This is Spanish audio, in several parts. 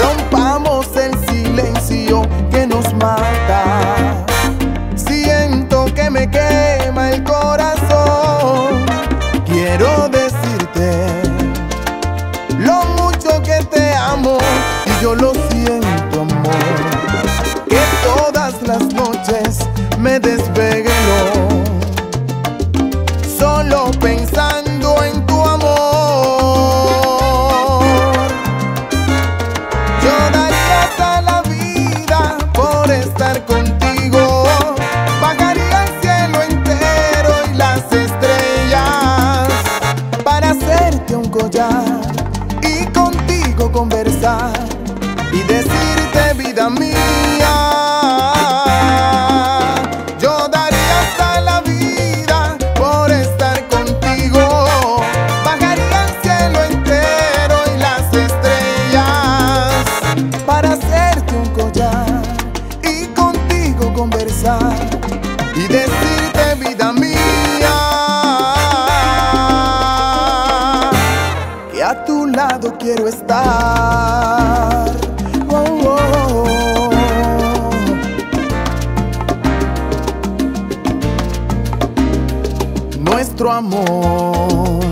Rompamos el silencio que nos mata. Siento que me quema el corazón. Quiero decirte lo mucho que te amo y yo lo siento, amor. Que todas las noches y contigo conversar y decirte vida mía. Yo daría hasta la vida por estar contigo. Bajaría el cielo entero y las estrellas para hacerte un collar y contigo conversar y decirte tu lado quiero estar. Oh, oh, oh. Nuestro amor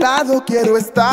lado quiero estar.